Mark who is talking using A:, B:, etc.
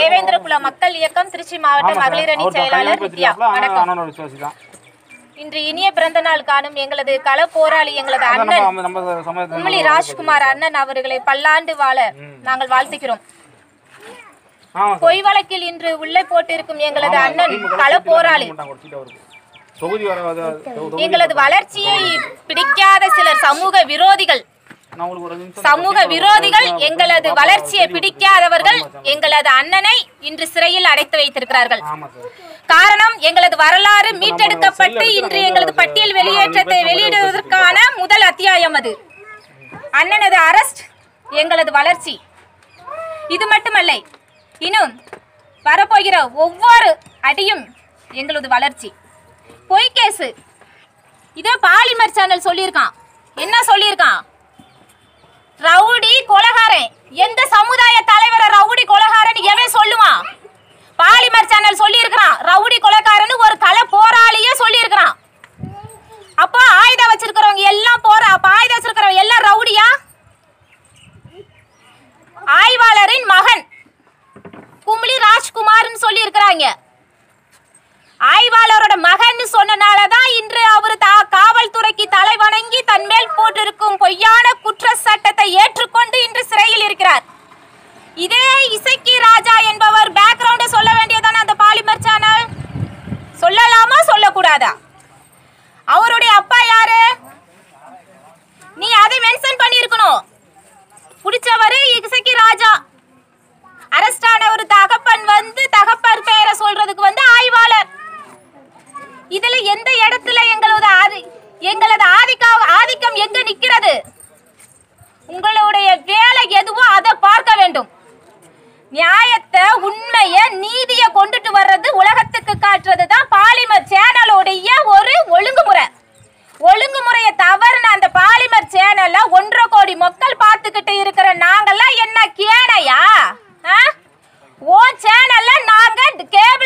A: தேவேந்திர குல மக்கள் இயக்கம் திருச்சி மாவட்ட. மகளிர் அணி செயலாளர் வித்யா.
B: வணக்கம்.
A: இன்று இனிய பிறந்த நாள் காணும் எங்களது கள போராளி எங்களது அண்ணன்
B: குமிழி ராஜ்குமார்
A: அண்ணன் அவர்களை பல்லாண்டு வாழ நாங்கள் வாழ்த்துகிறோம்.
B: பொய்
A: வழக்கில் இன்று உள்ளே போட்டிருக்கும் எங்களது அண்ணன் கள போராளி.
B: எங்களது வளர்ச்சியை
A: பிடிக்காத சிலர் சமூக விரோதிகள்.
B: சமூக விரோதிகள் எங்களது வளர்ச்சியை பிடிக்காதவர்கள் எங்களது
A: அண்ணனை இன்று சிறையில் அடைத்து வைத்திருக்கிறார்கள். காரணம் எங்களது வரலாறு மீட்டெடுக்கப்பட்டு இன்று எங்களது பட்டியல் வெளியேற்றத்தை வெளியிடுவதற்கான முதல் அத்தியாயம் அது. அண்ணனது அரஸ்ட் எங்களது வளர்ச்சி. இது மட்டுமல்ல இன்னும் வரப்போகிற ஒவ்வொரு அடியும் எங்களது வளர்ச்சி. பொய் கேஸு இதோ பாலிமர் சேனல் சொல்லியிருக்கான். என்ன சொல்லியிருக்கான்? ராஜ்குமார்னு ஆய்வாளரோட மகன் சொன்னனால தான் இன்று அவர் தா காவல்துறைக்கு தலை வணங்கி தன் மேல் போட்டிருக்கும் பொய்யான குற்ற சட்டத்தை ஏற்றுக்கொண்டு இன்று சிறையில் இருக்கிறார். இதே இசக்கி ராஜா என்பவர் பேக்ரவுண்ட சொல்ல வேண்டியதான அந்த பாலிமர் சேனல் சொல்லலாமா? சொல்லக்கூடாதா? அவருடைய அப்பா யாரு? இதுல எந்த இடத்துல எங்களது ஆதி எங்களது ஆதிக்க ஆதிக்கம் எங்க நிக்கிறது உங்களுடைய வேலை எதுவோ அதை பார்க்க வேண்டும். நியாயத்தை உண்மைய நீதிய கொண்டுட்டு வர்றது உலகத்துக்கு காட்டுறது தான் பாலிமர் சேனலுடைய ஒரு ஒழுங்குமுறை. ஒழுங்குமுறையை தவறுன அந்த பாலிமர் சேனல்ல ஒன்றரை கோடி மக்கள் பார்த்துக்கிட்டு இருக்கிற நாங்கெல்லாம் என்ன கேனையா? ஓ சேனல்ல நாங்க கேபிள்